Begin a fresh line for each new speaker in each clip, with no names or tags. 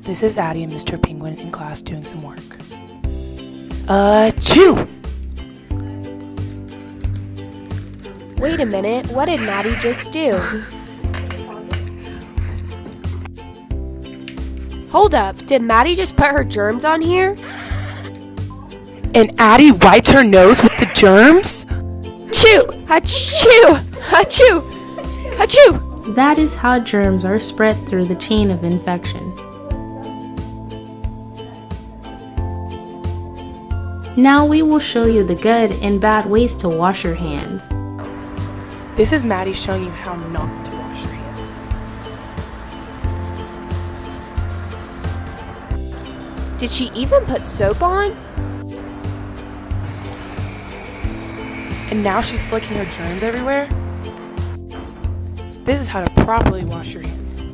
This is Addie and Mr. Penguin in class doing some work. Uh, chew!
Wait a minute, what did Maddie just do? Hold up, did Maddie just put her germs on here?
And Addie wiped her nose with the germs?
Chew! Achoo! Achoo! Achoo!
That is how germs are spread through the chain of infection. Now we will show you the good and bad ways to wash your hands.
This is Maddie showing you how not to wash your hands.
Did she even put soap on?
And now she's flicking her germs everywhere? This is how to properly wash your hands.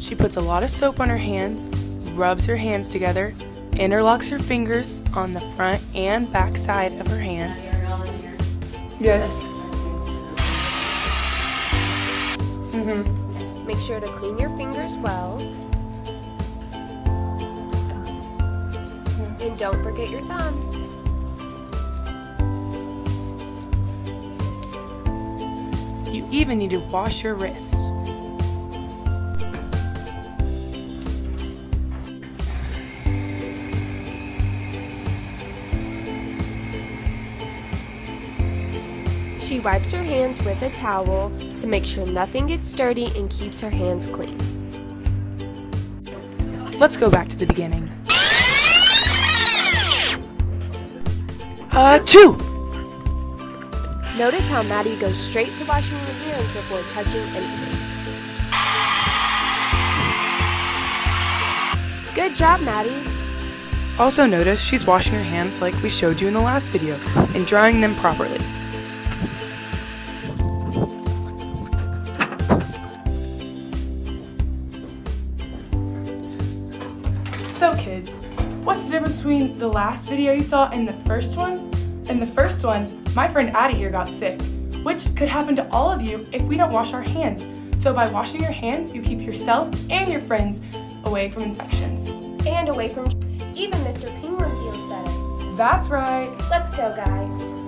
She puts a lot of soap on her hands, rubs her hands together, interlocks her fingers on the front and back side of her hands. Yes. Mm-hmm.
Make sure to clean your fingers well. And don't forget your thumbs.
Even need to wash your wrists.
She wipes her hands with a towel to make sure nothing gets dirty and keeps her hands clean.
Let's go back to the beginning. Uh, chew!
Notice how Maddie goes straight to washing her hands before touching anything. Good job, Maddie.
Also notice she's washing her hands like we showed you in the last video and drying them properly. So kids, what's the difference between the last video you saw and the first one? In the first one, my friend Addie here got sick, which could happen to all of you if we don't wash our hands. So by washing your hands, you keep yourself and your friends away from infections.
And away from even Mr. Penguin feels better.
That's right.
Let's go, guys.